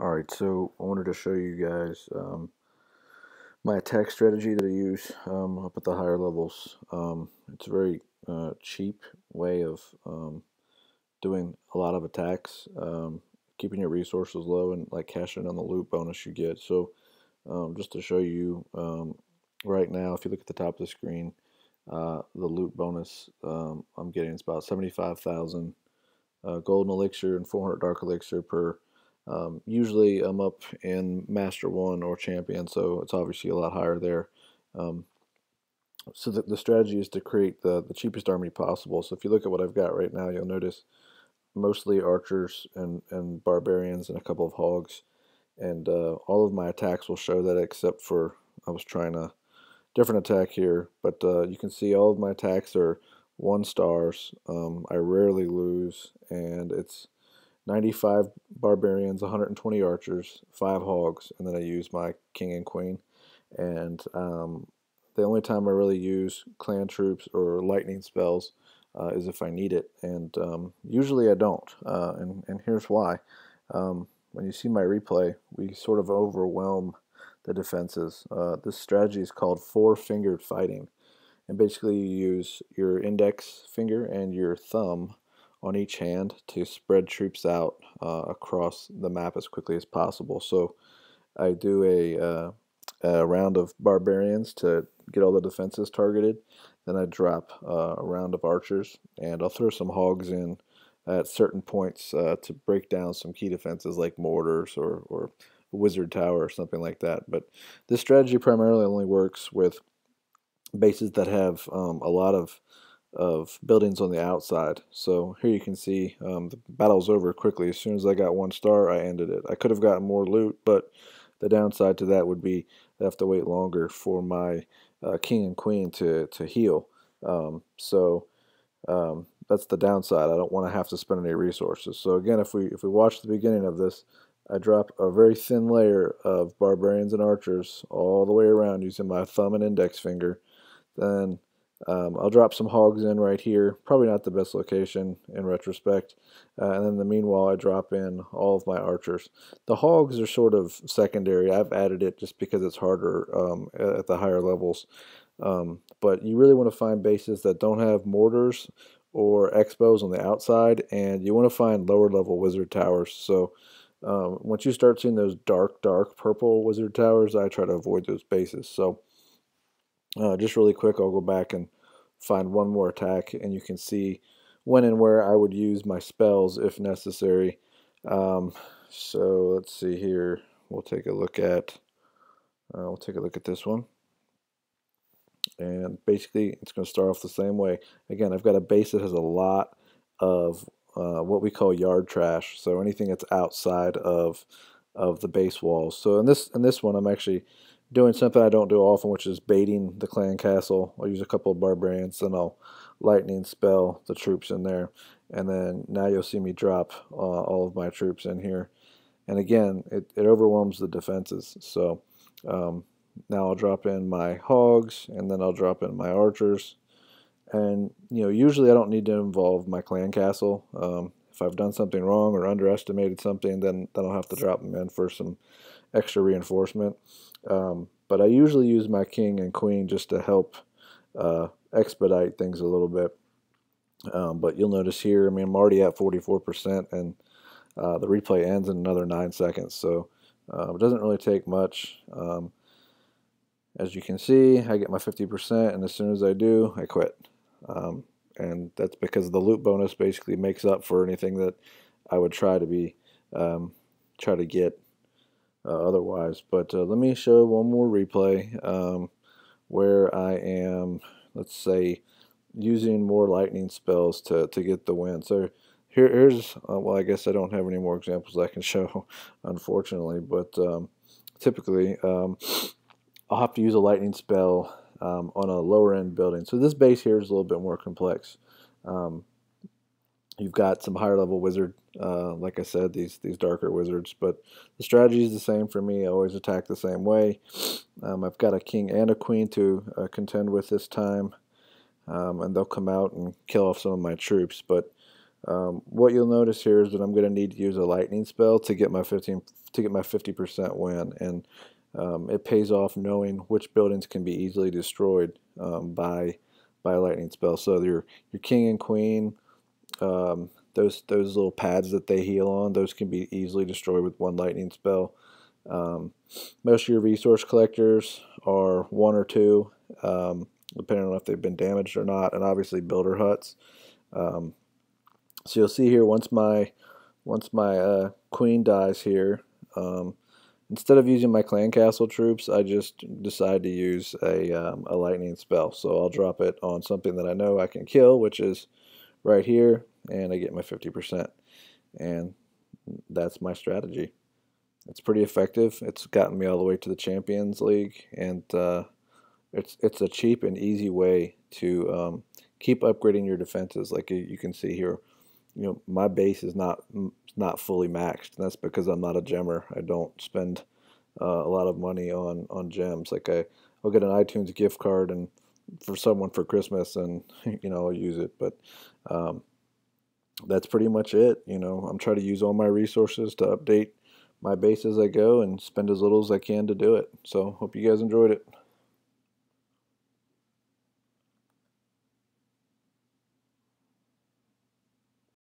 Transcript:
Alright, so I wanted to show you guys um, my attack strategy that I use um, up at the higher levels. Um, it's a very uh, cheap way of um, doing a lot of attacks, um, keeping your resources low and like cashing on the loot bonus you get. So um, just to show you right now, if you look at the top of the screen, uh, the loot bonus I'm getting is about 75,000 uh, golden elixir and 400 dark elixir per um, usually I'm up in Master 1 or Champion, so it's obviously a lot higher there. Um, so the, the strategy is to create the, the cheapest army possible. So if you look at what I've got right now, you'll notice mostly archers and, and barbarians and a couple of hogs. And uh, all of my attacks will show that except for, I was trying a different attack here, but uh, you can see all of my attacks are one stars. Um, I rarely lose, and it's 95 barbarians, 120 archers, 5 hogs, and then I use my king and queen. And um, the only time I really use clan troops or lightning spells uh, is if I need it. And um, usually I don't. Uh, and, and here's why. Um, when you see my replay, we sort of overwhelm the defenses. Uh, this strategy is called four-fingered fighting. And basically you use your index finger and your thumb on each hand to spread troops out uh, across the map as quickly as possible. So I do a, uh, a, round of barbarians to get all the defenses targeted. Then I drop uh, a round of archers, and I'll throw some hogs in at certain points uh, to break down some key defenses like mortars or, or wizard tower or something like that. But this strategy primarily only works with bases that have um, a lot of of buildings on the outside. So here you can see um, the battle's over quickly. As soon as I got one star, I ended it. I could have gotten more loot, but the downside to that would be I have to wait longer for my uh, king and queen to, to heal. Um, so um, that's the downside. I don't want to have to spend any resources. So again, if we if we watch the beginning of this, I drop a very thin layer of barbarians and archers all the way around using my thumb and index finger. Then um, I'll drop some hogs in right here. Probably not the best location in retrospect. Uh, and then the meanwhile, I drop in all of my archers. The hogs are sort of secondary. I've added it just because it's harder um, at the higher levels. Um, but you really want to find bases that don't have mortars or X-bows on the outside. And you want to find lower level wizard towers. So um, once you start seeing those dark, dark purple wizard towers, I try to avoid those bases. So uh, just really quick, I'll go back and find one more attack, and you can see when and where I would use my spells if necessary. Um, so let's see here. We'll take a look at. Uh, we'll take a look at this one. And basically, it's going to start off the same way. Again, I've got a base that has a lot of uh, what we call yard trash. So anything that's outside of of the base walls. So in this in this one, I'm actually doing something I don't do often, which is baiting the clan castle. I'll use a couple of barbarians, then I'll lightning spell the troops in there. And then now you'll see me drop uh, all of my troops in here. And again, it, it overwhelms the defenses. So um, now I'll drop in my hogs, and then I'll drop in my archers. And, you know, usually I don't need to involve my clan castle. Um, if I've done something wrong or underestimated something, then, then I'll have to drop them in for some extra reinforcement. Um, but I usually use my king and queen just to help uh, expedite things a little bit. Um, but you'll notice here, I mean, I'm already at 44%, and uh, the replay ends in another 9 seconds. So uh, it doesn't really take much. Um, as you can see, I get my 50%, and as soon as I do, I quit. Um, and that's because the loot bonus basically makes up for anything that I would try to be um, try to get otherwise. But uh, let me show one more replay um, where I am, let's say, using more lightning spells to, to get the win. So here, here's, uh, well, I guess I don't have any more examples I can show, unfortunately. But um, typically, um, I'll have to use a lightning spell um, on a lower end building. So this base here is a little bit more complex. You've got some higher level wizard uh, like I said these these darker wizards but the strategy is the same for me I always attack the same way um, I've got a king and a queen to uh, contend with this time um, and they'll come out and kill off some of my troops but Um, what you'll notice here is that I'm going to need to use a lightning spell to get my 15 to get my 50% win, and um, it pays off knowing which buildings can be easily destroyed um, by by a lightning spell. So your your king and queen, um, those those little pads that they heal on, those can be easily destroyed with one lightning spell. Um, most of your resource collectors are one or two, um, depending on if they've been damaged or not, and obviously builder huts. Um, so you'll see here once my once my uh, queen dies here, um, instead of using my clan castle troops, I just decide to use a, um, a lightning spell. So I'll drop it on something that I know I can kill, which is right here, and I get my 50%. And that's my strategy. It's pretty effective. It's gotten me all the way to the Champions League, and uh, it's it's a cheap and easy way to um, keep upgrading your defenses. Like you can see here, you know my base is not not fully maxed. And that's because I'm not a gemmer. I don't spend uh, a lot of money on on gems. Like I I'll get an iTunes gift card and for someone for Christmas, and you know I'll use it. But um, that's pretty much it. You know, I'm trying to use all my resources to update my base as I go and spend as little as I can to do it. So, hope you guys enjoyed it.